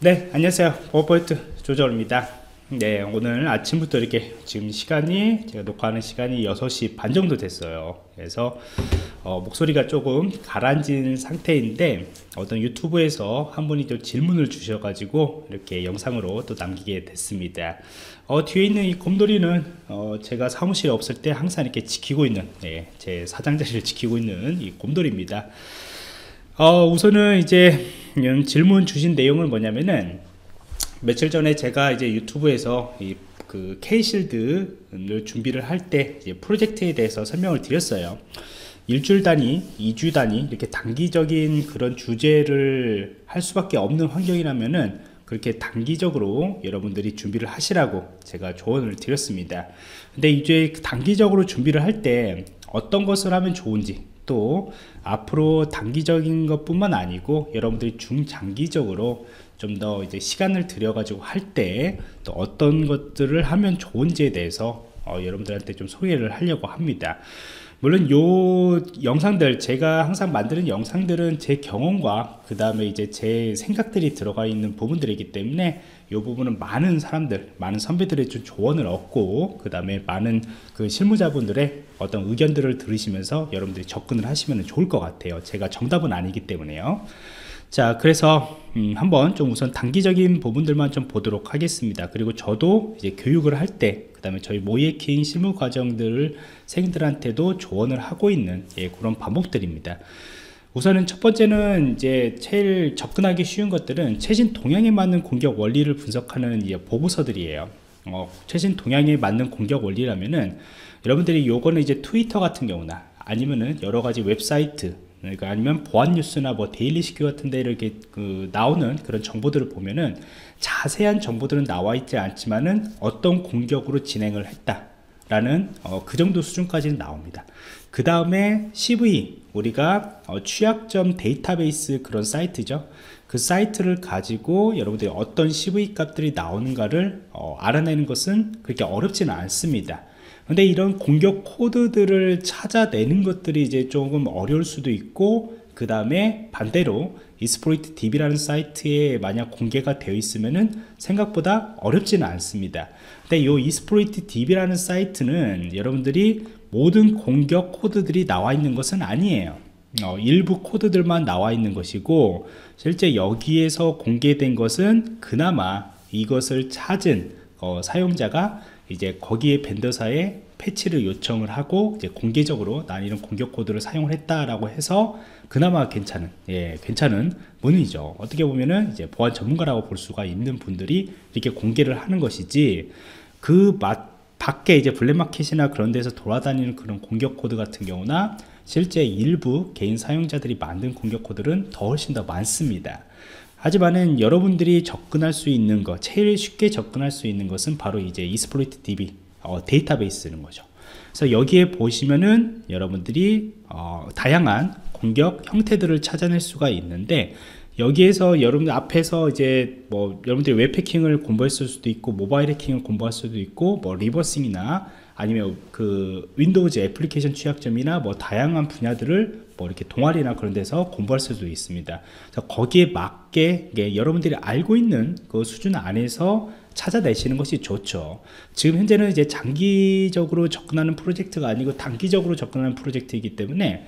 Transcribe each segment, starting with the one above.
네, 안녕하세요. 버퍼포인트 조정입니다. 네, 오늘 아침부터 이렇게 지금 시간이 제가 녹화하는 시간이 6시 반 정도 됐어요. 그래서 어, 목소리가 조금 가라앉은 상태인데 어떤 유튜브에서 한 분이 또 질문을 주셔가지고 이렇게 영상으로 또 남기게 됐습니다. 어, 뒤에 있는 이 곰돌이는 어, 제가 사무실에 없을 때 항상 이렇게 지키고 있는 네, 제 사장 자리를 지키고 있는 이 곰돌이입니다. 어, 우선은 이제 질문 주신 내용은 뭐냐면은 며칠 전에 제가 이제 유튜브에서 이그 K실드를 준비를 할 때 프로젝트에 대해서 설명을 드렸어요. 일주일 단위, 2주 단위 이렇게 단기적인 그런 주제를 할 수밖에 없는 환경이라면은 그렇게 단기적으로 여러분들이 준비를 하시라고 제가 조언을 드렸습니다. 근데 이제 단기적으로 준비를 할 때 어떤 것을 하면 좋은지 또 앞으로 단기적인 것뿐만 아니고 여러분들이 중장기적으로 좀 더 이제 시간을 들여가지고 할 때 또 어떤 것들을 하면 좋은지에 대해서 어, 여러분들한테 좀 소개를 하려고 합니다. 물론 요 영상들 제가 항상 만드는 영상들은 제 경험과 그 다음에 이제 제 생각들이 들어가 있는 부분들이기 때문에 이 부분은 많은 사람들 많은 선배들의 좀 조언을 얻고 그 다음에 많은 그 실무자분들의 어떤 의견들을 들으시면서 여러분들이 접근을 하시면 좋을 것 같아요. 제가 정답은 아니기 때문에요. 자 그래서 음, 한번 좀 우선 단기적인 부분들만 좀 보도록 하겠습니다. 그리고 저도 이제 교육을 할때 그 다음에 저희 모예킹 실무 과정들을 생들한테도 조언을 하고 있는 예, 그런 방법들입니다 우선은 첫 번째는 이제 제일 접근하기 쉬운 것들은 최신 동향에 맞는 공격 원리를 분석하는 보고서들이에요. 어, 최신 동향에 맞는 공격 원리라면은 여러분들이 요거는 이제 트위터 같은 경우나 아니면은 여러 가지 웹사이트 그러니까 아니면 보안 뉴스나 뭐 데일리 시큐 같은 데 이렇게 그 나오는 그런 정보들을 보면은 자세한 정보들은 나와 있지 않지만은 어떤 공격으로 진행을 했다 라는 어, 그 정도 수준까지는 나옵니다. 그 다음에 CVE 우리가 어, 취약점 데이터베이스 그런 사이트죠 그 사이트를 가지고 여러분들이 어떤 CV 값들이 나오는가를 어, 알아내는 것은 그렇게 어렵지는 않습니다 근데 이런 공격 코드들을 찾아내는 것들이 이제 조금 어려울 수도 있고 그 다음에 반대로 이스프로이트 DB라는 사이트에 만약 공개가 되어 있으면은 생각보다 어렵지는 않습니다. 근데 이 이스프로이트 DB라는 사이트는 여러분들이 모든 공격 코드들이 나와 있는 것은 아니에요. 어, 일부 코드들만 나와 있는 것이고 실제 여기에서 공개된 것은 그나마 이것을 찾은 어, 사용자가 이제 거기에 vendor사에 패치를 요청을 하고 이제 공개적으로 난 이런 공격 코드를 사용을 했다라고 해서 그나마 괜찮은 예 괜찮은 분이죠 어떻게 보면은 이제 보안 전문가라고 볼 수가 있는 분들이 이렇게 공개를 하는 것이지 그 밖에 이제 블랙마켓이나 그런 데서 돌아다니는 그런 공격 코드 같은 경우나 실제 일부 개인 사용자들이 만든 공격 코드는 더 훨씬 더 많습니다. 하지만은 여러분들이 접근할 수 있는 것, 제일 쉽게 접근할 수 있는 것은 바로 이제 Exploit DB 어, 데이터베이스는 거죠. 그래서 여기에 보시면은 여러분들이 어, 다양한 공격 형태들을 찾아낼 수가 있는데 여기에서 여러분들 앞에서 이제 뭐 여러분들이 웹 해킹을 공부했을 수도 있고 모바일 해킹을 공부할 수도 있고 뭐 reversing이나 아니면 그 윈도우즈 애플리케이션 취약점이나 뭐 다양한 분야들을 뭐 이렇게 동아리나 그런 데서 공부할 수도 있습니다. 거기에 맞게 여러분들이 알고 있는 그 수준 안에서 찾아내시는 것이 좋죠. 지금 현재는 이제 장기적으로 접근하는 프로젝트가 아니고 단기적으로 접근하는 프로젝트이기 때문에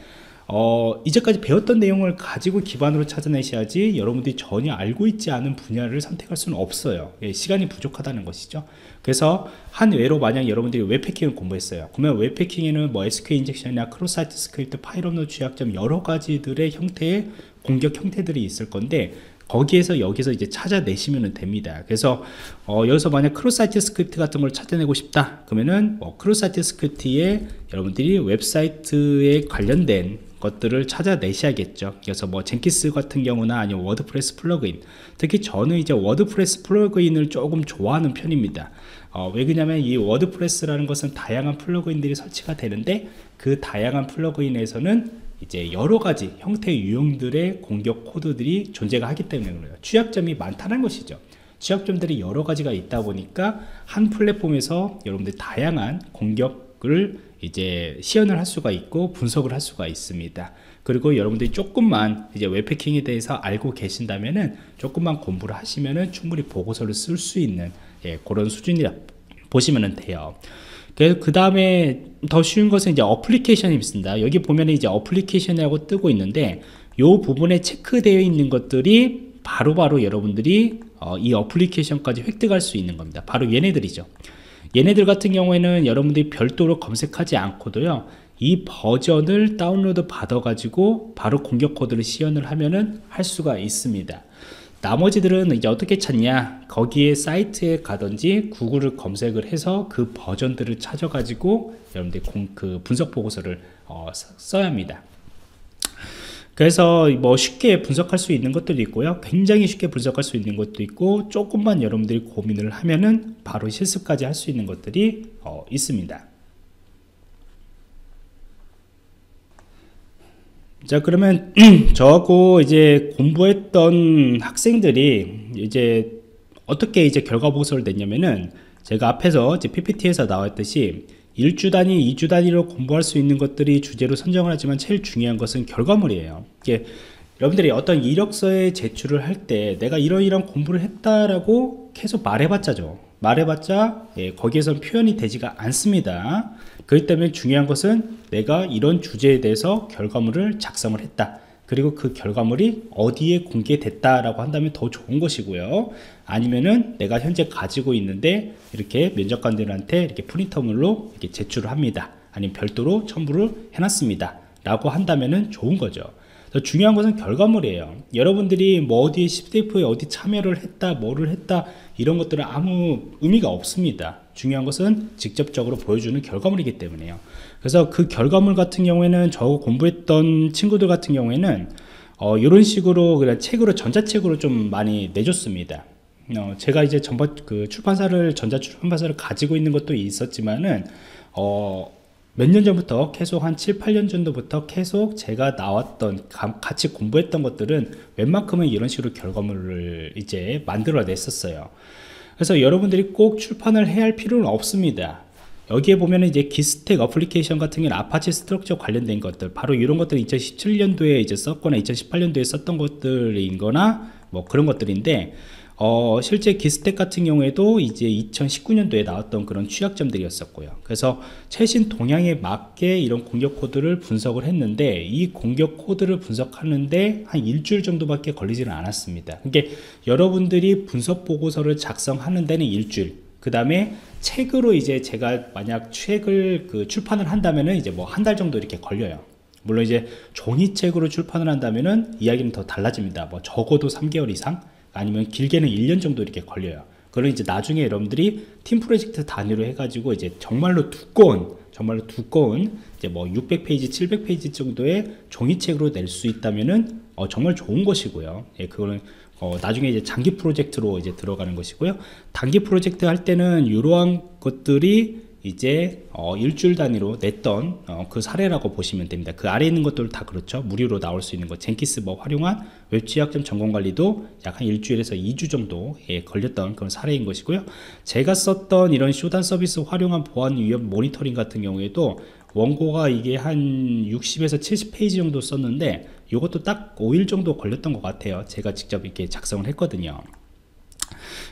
어, 이제까지 배웠던 내용을 가지고 기반으로 찾아내셔야지 여러분들이 전혀 알고 있지 않은 분야를 선택할 수는 없어요. 예, 시간이 부족하다는 것이죠. 그래서 한 예로 만약 여러분들이 웹해킹을 공부했어요. 그러면 웹해킹에는 뭐 SQL 인젝션이나 cross site script, 파일업로드 취약점 여러 가지들의 형태의 공격 형태들이 있을 건데 거기에서 여기서 이제 찾아내시면 됩니다. 그래서 어, 여기서 만약 cross site script 같은 걸 찾아내고 싶다 그러면은 뭐 cross site script에 여러분들이 웹사이트에 관련된 것들을 찾아내셔야겠죠. 그래서 뭐 Jenkins 같은 경우나 아니면 WordPress plugin 특히 저는 이제 WordPress plugin을 조금 좋아하는 편입니다. 어, 왜 그러냐면 이 WordPress라는 것은 다양한 plugin들이 설치가 되는데 그 다양한 plugin에서는 이제 여러 가지 형태의 유형들의 공격 코드들이 존재가 하기 때문에 그래요. 취약점이 많다는 것이죠. 취약점들이 여러 가지가 있다 보니까 한 플랫폼에서 여러분들 다양한 공격을 이제 시연을 할 수가 있고 분석을 할 수가 있습니다. 그리고 여러분들이 조금만 이제 웹해킹에 대해서 알고 계신다면은 조금만 공부를 하시면은 충분히 보고서를 쓸 수 있는 예, 그런 수준이라 보시면 돼요. 그 다음에 더 쉬운 것은 이제 어플리케이션이 있습니다. 여기 보면 이제 어플리케이션이라고 뜨고 있는데 이 부분에 체크되어 있는 것들이 바로바로 바로 여러분들이 어, 이 어플리케이션까지 획득할 수 있는 겁니다. 바로 얘네들이죠. 얘네들 같은 경우에는 여러분들이 별도로 검색하지 않고도요. 이 버전을 다운로드 받아 가지고 바로 공격 코드를 시연을 하면은 할 수가 있습니다. 나머지들은 이제 어떻게 찾냐 거기에 사이트에 가든지 구글을 검색을 해서 그 버전들을 찾아 가지고 여러분들이 공, 그 분석 보고서를 어, 써야 합니다 그래서 뭐 쉽게 분석할 수 있는 것들도 있고요. 굉장히 쉽게 분석할 수 있는 것도 있고 조금만 여러분들이 고민을 하면은 바로 실습까지 할 수 있는 것들이 어, 있습니다. 자 그러면 저하고 이제 공부했던 학생들이 이제 어떻게 이제 결과 보고서를 냈냐면은 제가 앞에서 이제 PPT에서 나왔듯이 1주 단위, 2주 단위로 공부할 수 있는 것들이 주제로 선정을 하지만 제일 중요한 것은 결과물이에요. 이게 여러분들이 어떤 이력서에 제출을 할 때 내가 이러이런 공부를 했다라고 계속 말해봤자죠. 말해봤자 예, 거기에선 표현이 되지가 않습니다. 그렇기 때문에 중요한 것은 내가 이런 주제에 대해서 결과물을 작성을 했다. 그리고 그 결과물이 어디에 공개됐다라고 한다면 더 좋은 것이고요. 아니면은 내가 현재 가지고 있는데 이렇게 면접관들한테 이렇게 프린터물로 이렇게 제출을 합니다. 아니면 별도로 첨부를 해놨습니다. 라고 한다면은 좋은 거죠. 중요한 것은 결과물이에요. 여러분들이 뭐 어디에 10대프에 어디 참여를 했다, 뭐를 했다, 이런 것들은 아무 의미가 없습니다. 중요한 것은 직접적으로 보여주는 결과물이기 때문에요. 그래서 그 결과물 같은 경우에는 저 공부했던 친구들 같은 경우에는 어, 이런 식으로 그냥 책으로 전자책으로 좀 많이 내줬습니다. 어, 제가 이제 전번 그 출판사를 전자 출판사를 가지고 있는 것도 있었지만은 어, 몇 년 전부터 계속 한 7, 8년 정도부터 계속 제가 나왔던 같이 공부했던 것들은 웬만큼은 이런 식으로 결과물을 이제 만들어 냈었어요. 그래서 여러분들이 꼭 출판을 해야 할 필요는 없습니다. 여기에 보면 이제 기스텍 어플리케이션 같은 경우는 Apache Struts 관련된 것들 바로 이런 것들 2017년도에 이제 썼거나 2018년도에 썼던 것들인 거나 뭐 그런 것들인데 어, 실제 기스텍 같은 경우에도 이제 2019년도에 나왔던 그런 취약점들이었었고요. 그래서 최신 동향에 맞게 이런 공격 코드를 분석을 했는데 이 공격 코드를 분석하는데 한 일주일 정도밖에 걸리지는 않았습니다. 그러니까 여러분들이 분석 보고서를 작성하는 데는 일주일, 그 다음에 책으로 이제 제가 만약 책을 그 출판을 한다면은 이제 뭐 한 달 정도 이렇게 걸려요. 물론 이제 종이책으로 출판을 한다면은 이야기는 더 달라집니다. 뭐 적어도 3개월 이상, 아니면 길게는 1년 정도 이렇게 걸려요. 그걸 이제 나중에 여러분들이 팀 프로젝트 단위로 해가지고 이제 정말로 두꺼운, 정말로 두꺼운 이제 뭐 600페이지, 700페이지 정도의 종이책으로 낼 수 있다면은 어, 정말 좋은 것이고요. 예, 그거는 어, 나중에 이제 장기 프로젝트로 이제 들어가는 것이고요. 단기 프로젝트 할 때는 이러한 것들이 이제 어, 일주일 단위로 냈던 어, 그 사례라고 보시면 됩니다. 그 아래 있는 것들 다 그렇죠. 무료로 나올 수 있는 것, Jenkins 뭐 활용한 웹 취약점 점검 관리도 약 한 일주일에서 2주 정도 예, 걸렸던 그런 사례인 것이고요. 제가 썼던 이런 Shodan 서비스 활용한 보안 위험 모니터링 같은 경우에도 원고가 이게 한 60에서 70페이지 정도 썼는데 이것도 딱 5일 정도 걸렸던 것 같아요. 제가 직접 이렇게 작성을 했거든요.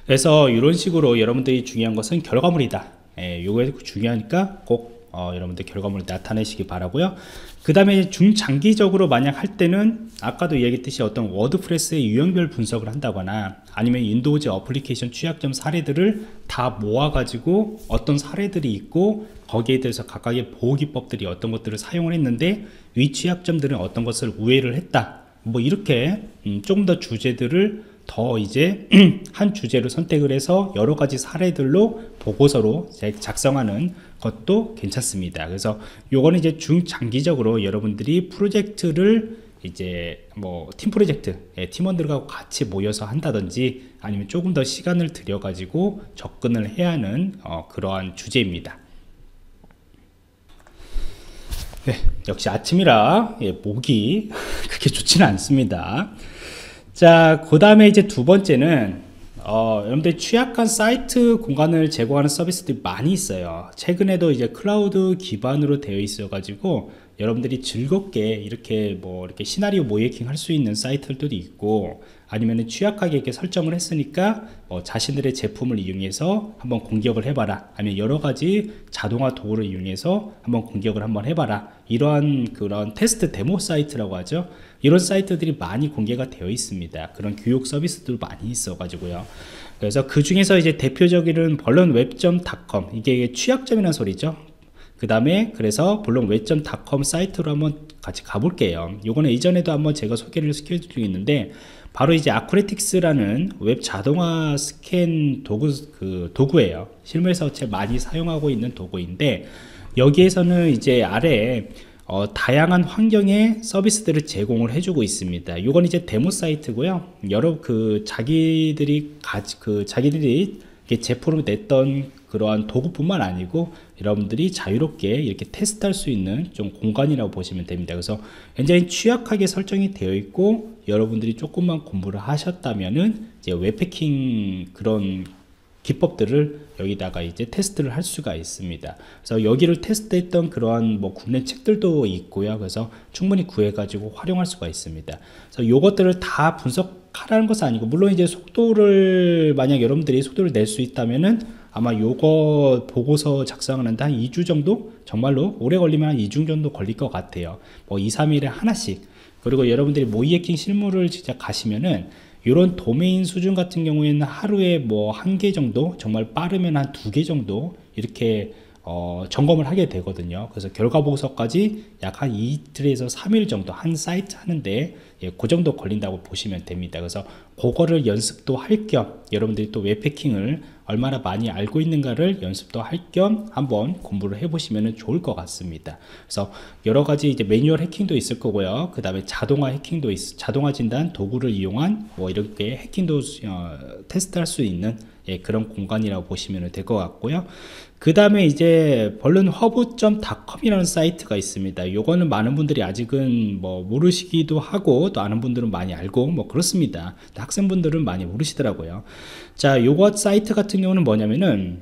그래서 이런 식으로 여러분들이 중요한 것은 결과물이다. 예, 요게 중요하니까 꼭 어, 여러분들 결과물을 나타내시기 바라고요. 그 다음에 중장기적으로 만약 할 때는 아까도 얘기했듯이 어떤 WordPress의 유형별 분석을 한다거나 아니면 Windows 어플리케이션 취약점 사례들을 다 모아 가지고 어떤 사례들이 있고 거기에 대해서 각각의 보호기법들이 어떤 것들을 사용을 했는데 위 취약점들은 어떤 것을 우회를 했다. 뭐 이렇게 음, 조금 더 주제들을 더 이제 한 주제로 선택을 해서 여러 가지 사례들로 보고서로 작성하는 것도 괜찮습니다. 그래서 요거는 이제 중장기적으로 여러분들이 프로젝트를 이제 뭐 팀 프로젝트 예, 팀원들과 같이 모여서 한다든지 아니면 조금 더 시간을 들여 가지고 접근을 해야 하는 어, 그러한 주제입니다. 네, 역시 아침이라 예, 목이 그렇게 좋지는 않습니다. 자, 그 다음에 이제 두 번째는 어, 여러분들 취약한 사이트 공간을 제공하는 서비스들이 많이 있어요. 최근에도 이제 클라우드 기반으로 되어 있어 가지고 여러분들이 즐겁게 이렇게 뭐 이렇게 시나리오 모의해킹 할 수 있는 사이트들도 있고 아니면 취약하게 이렇게 설정을 했으니까 뭐 자신들의 제품을 이용해서 한번 공격을 해봐라. 아니면 여러 가지 자동화 도구를 이용해서 한번 공격을 한번 해봐라. 이러한 그런 테스트 데모 사이트라고 하죠. 이런 사이트들이 많이 공개가 되어 있습니다. 그런 교육 서비스도 많이 있어 가지고요. 그래서 그 중에서 이제 대표적인 vulnweb.com 이게 취약점이라는 소리죠 그 다음에 그래서 vulnweb.com 사이트로 한번 같이 가볼게요 요거는 이전에도 한번 제가 소개를 시켜준 적이 있는데 바로 이제 Acunetix라는 웹 자동화 스캔 도구 그 도구예요 실무에서 제일 많이 사용하고 있는 도구인데 여기에서는 이제 아래 어, 다양한 환경의 서비스들을 제공을 해주고 있습니다. 이건 이제 데모 사이트고요. 여러 그 자기들이 가지 그 자기들이 제품을 냈던 그러한 도구뿐만 아니고 여러분들이 자유롭게 이렇게 테스트할 수 있는 좀 공간이라고 보시면 됩니다. 그래서 굉장히 취약하게 설정이 되어 있고 여러분들이 조금만 공부를 하셨다면은 이제 웹패킹 그런 기법들을 여기다가 이제 테스트를 할 수가 있습니다. 그래서 여기를 테스트했던 그러한 뭐 국내 책들도 있고요. 그래서 충분히 구해가지고 활용할 수가 있습니다. 그래서 요것들을 다 분석하라는 것은 아니고 물론 이제 속도를 만약 여러분들이 속도를 낼 수 있다면은 아마 요거 보고서 작성하는데 한 2주 정도? 정말로 오래 걸리면 한 2주 정도 걸릴 것 같아요. 뭐 2, 3일에 하나씩. 그리고 여러분들이 모이해킹 실무를 진짜 가시면은 이런 도메인 수준 같은 경우에는 하루에 뭐 한 개 정도? 정말 빠르면 한 두 개 정도? 이렇게 어, 점검을 하게 되거든요. 그래서 결과 보고서까지 약 한 이틀에서 3일 정도 한 사이트 하는데 예, 그 정도 걸린다고 보시면 됩니다. 그래서 그거를 연습도 할 겸 여러분들이 또 웹패킹을 얼마나 많이 알고 있는가를 연습도 할 겸 한번 공부를 해보시면 좋을 것 같습니다. 그래서 여러 가지 이제 매뉴얼 해킹도 있을 거고요. 그 다음에 자동화 해킹도 있, 자동화 진단 도구를 이용한 뭐 이렇게 해킹도 어, 테스트할 수 있는 예, 그런 공간이라고 보시면 될 것 같고요. 그 다음에 이제 vulnhub.com이라는 사이트가 있습니다. 요거는 많은 분들이 아직은 뭐 모르시기도 하고 또 아는 분들은 많이 알고 뭐 그렇습니다. 학생분들은 많이 모르시더라고요. 자, 요거 사이트 같은 경우는 뭐냐면은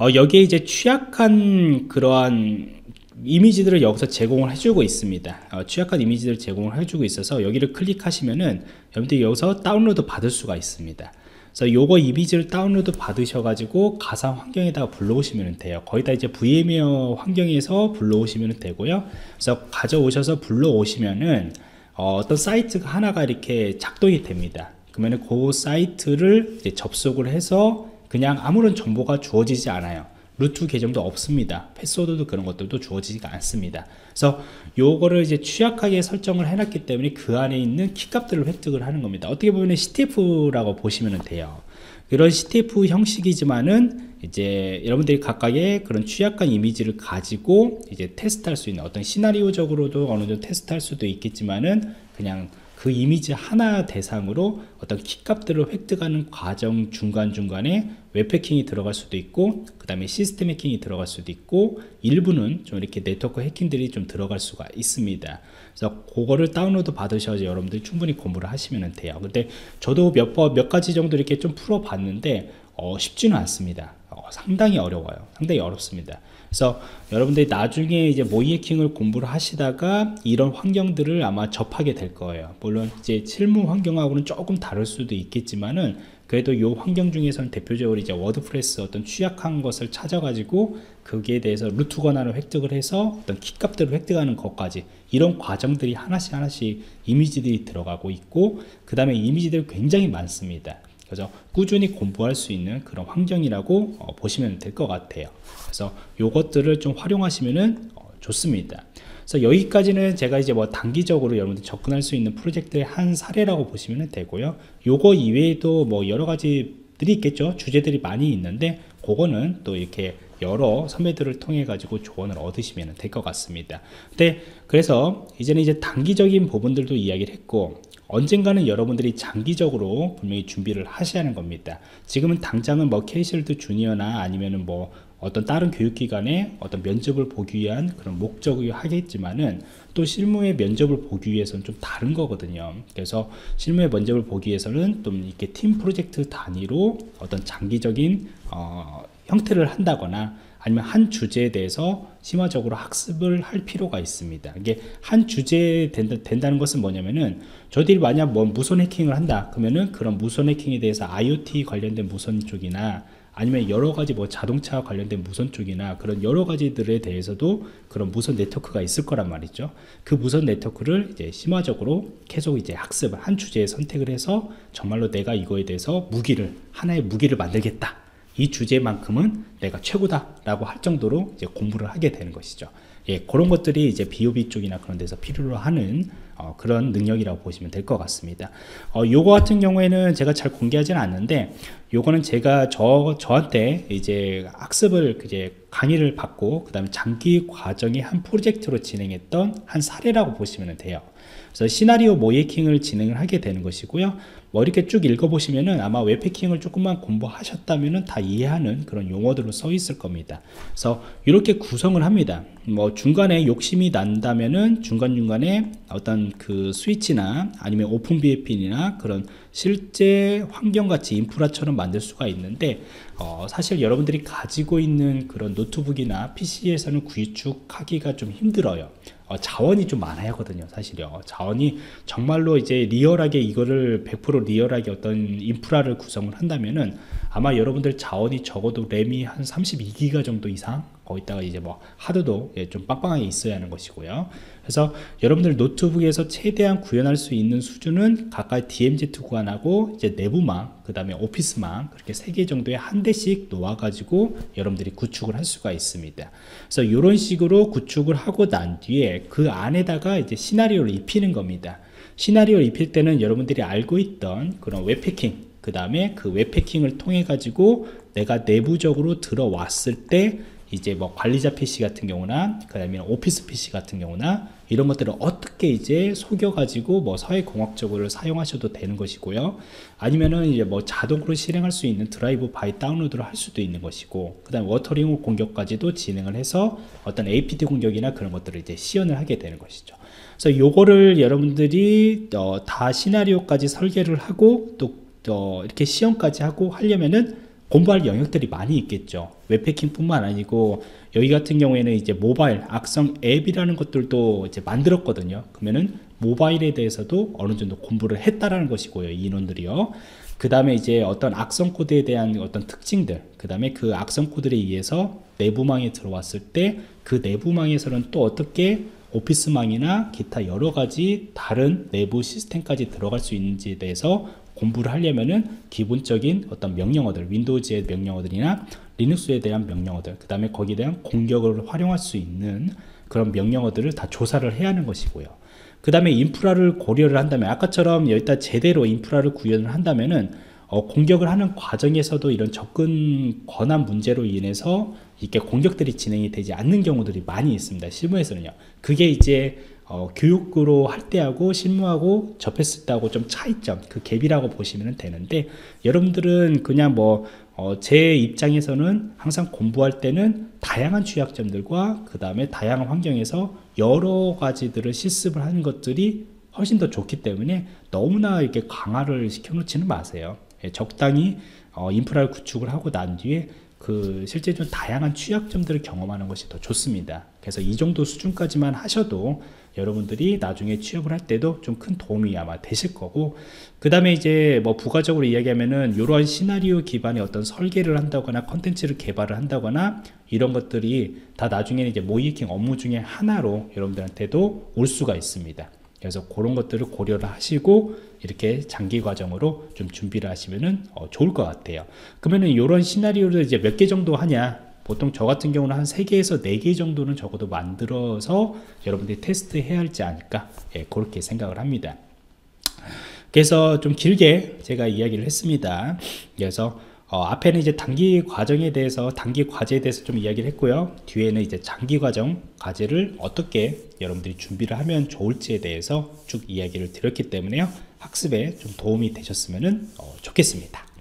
어, 여기에 이제 취약한 그러한 이미지들을 여기서 제공을 해주고 있습니다. 어, 취약한 이미지들을 제공을 해주고 있어서 여기를 클릭하시면은 여러분들이 여기서 다운로드 받을 수가 있습니다. 그래서 요거 이미지를 다운로드 받으셔가지고 가상 환경에다가 불러오시면 돼요. 거의 다 이제 VMware 환경에서 불러오시면 되고요. 그래서 가져오셔서 불러오시면은 어떤 사이트가 하나가 이렇게 작동이 됩니다. 그러면 그 사이트를 접속을 해서 그냥 아무런 정보가 주어지지 않아요. 루트 계정도 없습니다. 패스워드도 그런 것들도 주어지지가 않습니다. 그래서 요거를 이제 취약하게 설정을 해놨기 때문에 그 안에 있는 키값들을 획득을 하는 겁니다. 어떻게 보면 CTF라고 보시면 돼요. 그런 CTF 형식이지만은 이제 여러분들이 각각의 그런 취약한 이미지를 가지고 이제 테스트할 수 있는 어떤 시나리오적으로도 어느 정도 테스트할 수도 있겠지만은 그냥 그 이미지 하나 대상으로 어떤 키값들을 획득하는 과정 중간중간에 웹해킹이 들어갈 수도 있고 그 다음에 시스템 해킹이 들어갈 수도 있고 일부는 좀 이렇게 네트워크 해킹들이 좀 들어갈 수가 있습니다. 그래서 그거를 다운로드 받으셔서 여러분들이 충분히 공부를 하시면 돼요. 근데 저도 몇, 번, 몇 가지 정도 이렇게 좀 풀어 봤는데 어, 쉽지는 않습니다 어, 상당히 어려워요 상당히 어렵습니다 그래서 여러분들이 나중에 이제 모의해킹을 공부를 하시다가 이런 환경들을 아마 접하게 될 거예요. 물론 이제 실무 환경하고는 조금 다를 수도 있겠지만은 그래도 이 환경 중에서는 대표적으로 이제 WordPress 어떤 취약한 것을 찾아가지고 거기에 대해서 루트 권한을 획득을 해서 어떤 키값들을 획득하는 것까지 이런 과정들이 하나씩 하나씩 이미지들이 들어가고 있고 그 다음에 이미지들이 굉장히 많습니다. 그래서 꾸준히 공부할 수 있는 그런 환경이라고 어, 보시면 될 것 같아요. 그래서 요것들을 좀 활용하시면 어, 좋습니다. 그래서 여기까지는 제가 이제 뭐 단기적으로 여러분들 접근할 수 있는 프로젝트의 한 사례라고 보시면 되고요. 요거 이외에도 뭐 여러 가지 들이 있겠죠. 주제들이 많이 있는데 그거는 또 이렇게 여러 선배들을 통해 가지고 조언을 얻으시면 될 것 같습니다. 근데 그래서 이제는 이제 단기적인 부분들도 이야기를 했고 언젠가는 여러분들이 장기적으로 분명히 준비를 하셔야 하는 겁니다. 지금은 당장은 뭐 케이실드 주니어나 아니면은 뭐 어떤 다른 교육기관에 어떤 면접을 보기 위한 그런 목적이 하겠지만은 또 실무의 면접을 보기 위해서는 좀 다른 거거든요. 그래서 실무의 면접을 보기 위해서는 좀 이렇게 팀 프로젝트 단위로 어떤 장기적인 어, 형태를 한다거나 아니면 한 주제에 대해서 심화적으로 학습을 할 필요가 있습니다. 이게 한 주제에 된다, 는 것은 뭐냐면은 저희들이 만약 뭐 무선 해킹을 한다 그러면은 그런 무선 해킹에 대해서 IoT 관련된 무선 쪽이나 아니면 여러 가지 뭐 자동차 관련된 무선 쪽이나 그런 여러 가지들에 대해서도 그런 무선 네트워크가 있을 거란 말이죠. 그 무선 네트워크를 이제 심화적으로 계속 이제 학습을 한 주제에 선택을 해서 정말로 내가 이거에 대해서 무기를 하나의 무기를 만들겠다. 이 주제만큼은 내가 최고다라고 할 정도로 이제 공부를 하게 되는 것이죠. 예, 그런 것들이 이제 비오비 쪽이나 그런 데서 필요로 하는 어, 그런 능력이라고 보시면 될 것 같습니다. 어, 요거 같은 경우에는 제가 잘 공개하지는 않는데, 요거는 제가 저, 저한테 이제 학습을 이제 강의를 받고, 그 다음에 장기 과정의 한 프로젝트로 진행했던 한 사례라고 보시면 돼요. 그래서 시나리오 모이킹을 진행을 하게 되는 것이고요. 뭐 이렇게 쭉 읽어보시면은 아마 웹패킹을 조금만 공부하셨다면은 다 이해하는 그런 용어들로 써 있을 겁니다. 그래서 이렇게 구성을 합니다. 뭐 중간에 욕심이 난다면은 중간중간에 어떤 그 스위치나 아니면 OpenVPN나 그런 실제 환경같이 인프라처럼 만들 수가 있는데 어 사실 여러분들이 가지고 있는 그런 노트북이나 PC에서는 구축하기가 좀 힘들어요. 어, 자원이 좀 많아야 하거든요 사실요. 자원이 정말로 이제 리얼하게 이거를 100% 리얼하게 어떤 인프라를 구성을 한다면은 아마 여러분들 자원이 적어도 램이 한 32기가 정도 이상 거기다가 이제 뭐 하드도 예, 좀 빵빵하게 있어야 하는 것이고요. 그래서 여러분들 노트북에서 최대한 구현할 수 있는 수준은 가까이 DMZ 구간하고 이제 내부망, 그 다음에 오피스망 그렇게 세 개 정도의 한 대씩 놓아가지고 여러분들이 구축을 할 수가 있습니다. 그래서 이런 식으로 구축을 하고 난 뒤에 그 안에다가 이제 시나리오를 입히는 겁니다. 시나리오를 입힐 때는 여러분들이 알고 있던 그런 웹해킹, 그 다음에 그 웹해킹을 통해 가지고 내가 내부적으로 들어왔을 때 이제 뭐 관리자 PC 같은 경우나 그다음에 오피스 PC 같은 경우나 이런 것들을 어떻게 이제 속여 가지고 뭐 사회공학적으로 사용하셔도 되는 것이고요. 아니면은 이제 뭐 자동으로 실행할 수 있는 drive-by download를 할 수도 있는 것이고 그 다음 watering 공격까지도 진행을 해서 어떤 APT 공격이나 그런 것들을 이제 시연을 하게 되는 것이죠. 그래서 요거를 여러분들이 어, 다 시나리오까지 설계를 하고 또 어, 이렇게 시연까지 하고 하려면은 공부할 영역들이 많이 있겠죠. 웹해킹 뿐만 아니고 여기 같은 경우에는 이제 모바일 악성 앱이라는 것들도 이제 만들었거든요. 그러면은 모바일에 대해서도 어느 정도 공부를 했다라는 것이고요. 이 인원들이요. 그 다음에 이제 어떤 악성 코드에 대한 어떤 특징들, 그 다음에 그 악성 코드에 의해서 내부망에 들어왔을 때 그 내부망에서는 또 어떻게 오피스망이나 기타 여러 가지 다른 내부 시스템까지 들어갈 수 있는지에 대해서 공부를 하려면은 기본적인 어떤 명령어들, 윈도우즈의 명령어들이나 리눅스에 대한 명령어들, 그 다음에 거기에 대한 공격을 활용할 수 있는 그런 명령어들을 다 조사를 해야 하는 것이고요. 그 다음에 인프라를 고려를 한다면 아까처럼 여기다 제대로 인프라를 구현을 한다면은 어, 공격을 하는 과정에서도 이런 접근 권한 문제로 인해서 이렇게 공격들이 진행이 되지 않는 경우들이 많이 있습니다. 실무에서는요. 그게 이제 어, 교육으로 할 때하고 실무하고 접했을 때하고 좀 차이점 그 갭이라고 보시면 되는데 여러분들은 그냥 뭐 어, 제 입장에서는 항상 공부할 때는 다양한 취약점들과 그 다음에 다양한 환경에서 여러 가지들을 실습을 하는 것들이 훨씬 더 좋기 때문에 너무나 이렇게 강화를 시켜놓지는 마세요. 예, 적당히 어, 인프라를 구축을 하고 난 뒤에 그 실제 좀 다양한 취약점들을 경험하는 것이 더 좋습니다. 그래서 이 정도 수준까지만 하셔도 여러분들이 나중에 취업을 할 때도 좀 큰 도움이 아마 되실 거고 그 다음에 이제 뭐 부가적으로 이야기하면은 이러한 시나리오 기반의 어떤 설계를 한다거나 컨텐츠를 개발을 한다거나 이런 것들이 다 나중에는 이제 모이킹 업무 중에 하나로 여러분들한테도 올 수가 있습니다. 그래서 그런 것들을 고려를 하시고 이렇게 장기 과정으로 좀 준비를 하시면은 어, 좋을 것 같아요. 그러면은 이런 시나리오를 이제 몇 개 정도 하냐? 보통 저 같은 경우는 한 3개에서 4개 정도는 적어도 만들어서 여러분들이 테스트 해야 할지 않을까 예, 그렇게 생각을 합니다 그래서 좀 길게 제가 이야기를 했습니다 그래서 어, 앞에는 이제 단기 과정에 대해서 단기 과제에 대해서 좀 이야기를 했고요. 뒤에는 이제 장기 과정 과제를 어떻게 여러분들이 준비를 하면 좋을지에 대해서 쭉 이야기를 드렸기 때문에요. 학습에 좀 도움이 되셨으면 어, 좋겠습니다